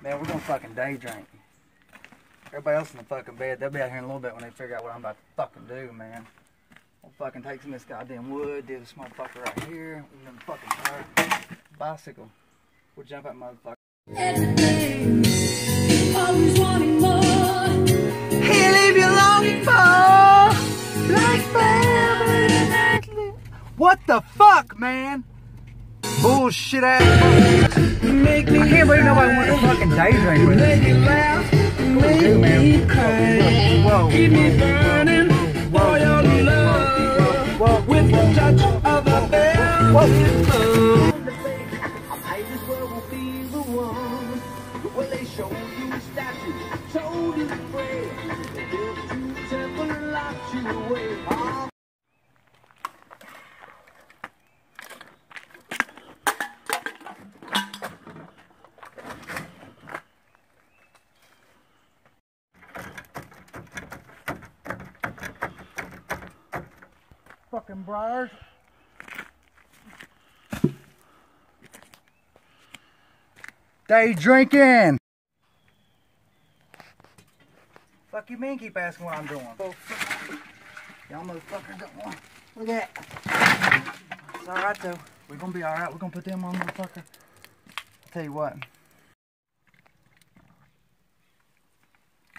Man, we're gonna fucking day drink. Everybody else in the fucking bed, they'll be out here in a little bit when they figure out what I'm about to fucking do, man. We'll fucking take some of this goddamn wood, do this motherfucker right here, and then fucking car, bicycle. We'll jump that motherfucker. Everything, always wanting more. He leave you longing for like family. What the fuck, man? Bullshit ass. Make me I can't believe nobody wants day drink. Make me laugh, make me cry. Whoa, Keep me burning for your love. whoa, With the touch of a bell. whoa. I just will be the one. When they show you a statue, told you to pray. Fucking briars. Day drinking. Fuck you mean keep asking what I'm doing? Oh, Y'all motherfuckers don't want. Look at that. It's alright though. We're gonna be alright. We're gonna put them on motherfucker. I'll tell you what.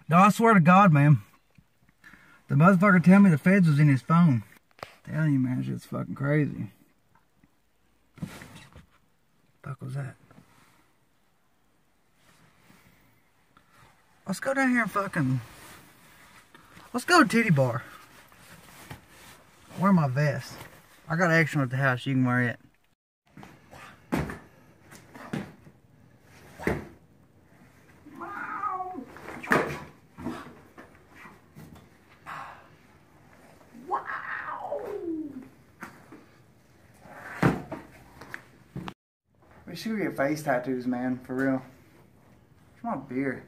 No, I swear to God, man. The motherfucker tell me the feds was in his phone. Telling you, man, shit's fucking crazy. Fuck was that? Let's go down here and fucking. Let's go to Titty Bar. Wear my vest. I got action at the house. You can wear it. We should get face tattoos, man, for real. Come on, beer.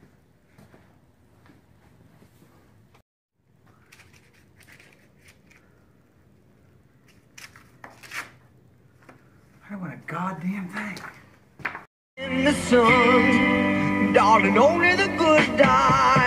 I don't want a goddamn thing. in the sun, darling, only the good die.